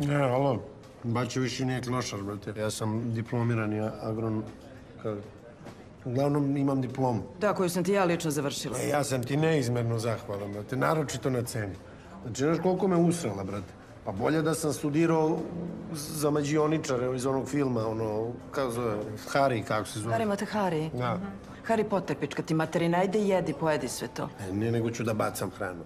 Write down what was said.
Ne, alo, Baćo više nije klošar, brate. Ja sam diplomirani agron... Uglavnom imam diplomu. Da, koju sam ti ja lično završila. E, ja sam ti neizmerno zahvalan, brate, naročito na ceni. Znači, znaš koliko me usrela, brate? Pa bolje da sam studirao za mađioničare iz onog filma, ono, kako zove, Harry, kako se zove. Harry Matahari. Da. Hari. Harry Potter, pička ti materina, ajde jedi, pojedi sve to. E, ne nego ću da bacam hranu.